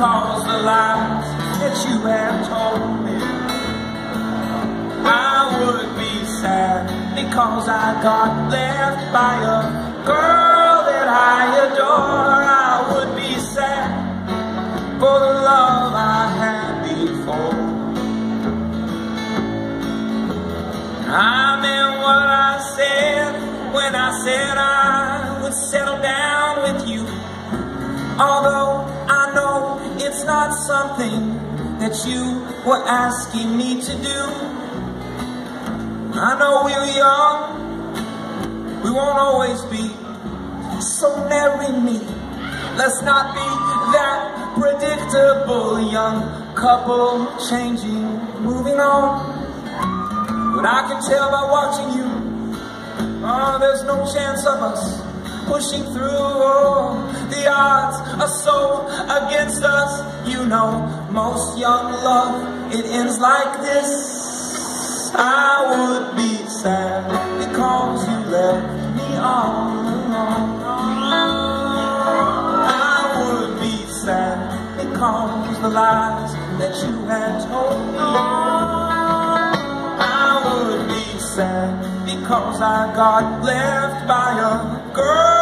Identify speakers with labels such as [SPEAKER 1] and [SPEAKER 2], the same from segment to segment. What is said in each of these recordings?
[SPEAKER 1] because the lies that you have told me. I would be sad because I got left by a girl that I adore. I would be sad for the love I had before. I meant what I said when I said I would settle down with you. Although it's not something that you were asking me to do. I know we're young, we won't always be. So marry me. Let's not be that predictable young couple changing, moving on. But I can tell by watching you, oh, there's no chance of us pushing through. Oh, the odds are so against us. You know, most young love, it ends like this. I would be sad because you left me all alone. I would be sad because the lies that you had told me. I would be sad because I got left by a girl.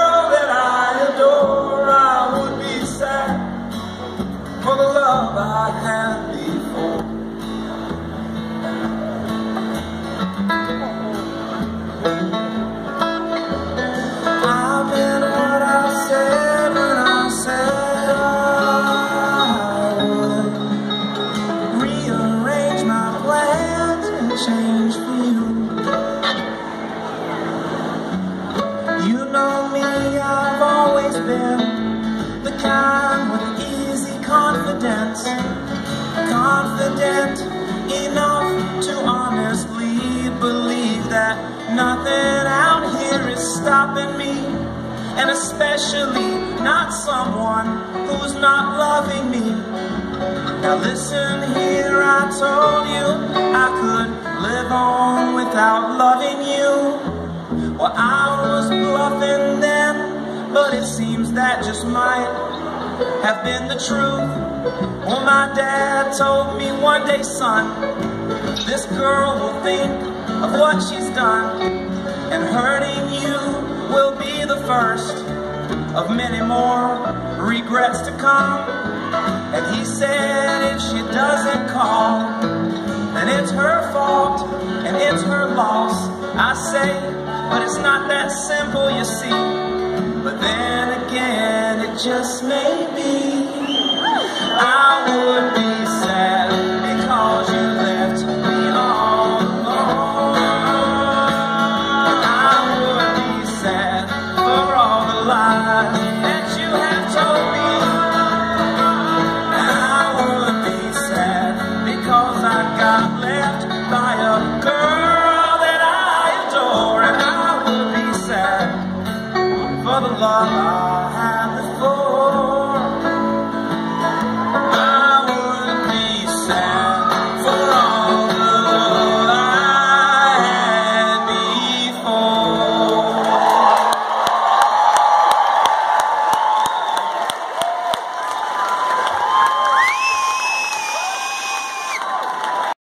[SPEAKER 1] With easy confidence confident enough to honestly believe that nothing out here is stopping me, and especially not someone who's not loving me. Now listen here, I told you I could live on without loving you. Well, I was bluffing then, but it seems that just might have been the truth. Well, my dad told me one day, son, this girl will think of what she's done, and hurting you will be the first of many more regrets to come. And he said if she doesn't call, then it's her fault and it's her loss. I say, but it's not that simple, you see just maybe I would be sad because you left me all alone. I would be sad for all the lies that you have told me. I would be sad because I got left by a girl. love I have before.